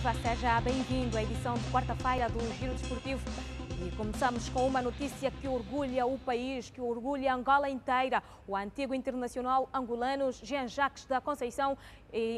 Viva, seja bem-vindo à edição de quarta-feira do Giro Desportivo. E começamos com uma notícia que orgulha o país, que orgulha Angola inteira. O antigo internacional angolano Jean-Jacques da Conceição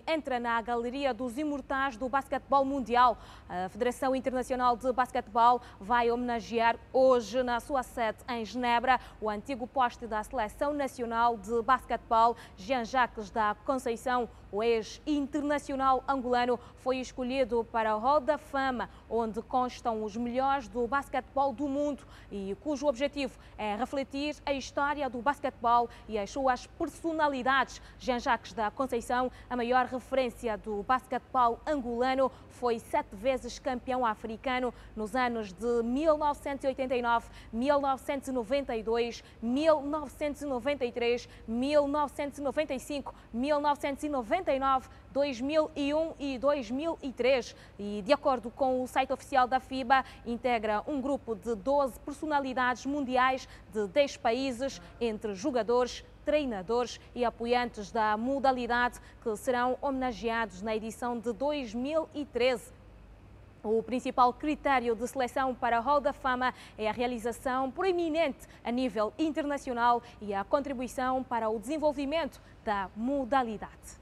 entra na galeria dos imortais do basquetebol mundial. A Federação Internacional de Basquetebol vai homenagear hoje, na sua sede em Genebra, o antigo poste da Seleção Nacional de Basquetebol, Jean-Jacques da Conceição. O ex-internacional angolano foi escolhido para a Hall da Fama, onde constam os melhores do basquetebol do mundo e cujo objetivo é refletir a história do basquetebol e as suas personalidades. Jean-Jacques da Conceição, a maior referência do basquetebol angolano, foi sete vezes campeão africano nos anos de 1989, 1992, 1993, 1995, 1999, 2001 e 2003. E, de acordo com o site oficial da FIBA, integra um grupo de 12 personalidades mundiais de 10 países, entre jogadores, treinadores e apoiantes da modalidade que serão homenageados na edição de 2013. O principal critério de seleção para a Hall da Fama é a realização proeminente a nível internacional e a contribuição para o desenvolvimento da modalidade.